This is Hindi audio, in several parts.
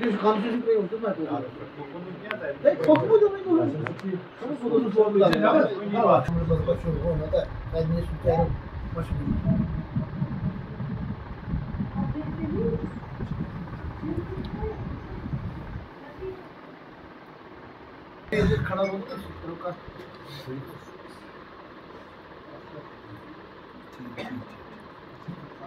Düz kan düzlük yok değil mi? Ben kokma da ben olur. Kamu kokunu sormayacağım. Ne var? Ne var? Başım ona da ben niye sütlerim? Başım. Kalabalık da sütlerim. Thank you.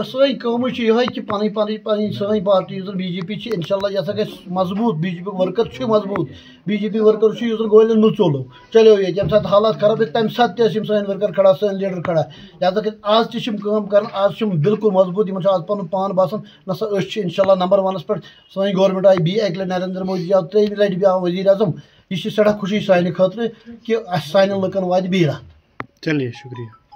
सी कम यह कि पन पन पन सी पार्टी बी जे पी इनशाला यह ग मज़बूत बी जे पी वर्कर मज़बूत बी जे पी वर्कर गोल नु चलो चलो ये यम सात हालात खराब तम सात सन वर्कर खड़ा सन लीडर खड़ा लिहाजा कि आज तम कर आज बिल्कुल मज़बूत इन आज पन पान बासान नसा इनशाला नंबर वनस पे सी गवर्नमेंट आई बी अक नरेंद्र मोदी आव त्रेम लट भी आव वज़ीर अजम यह सड़ा खुशी सान खतर कि सान लुकन वात बी रात चलिए शुक्रिया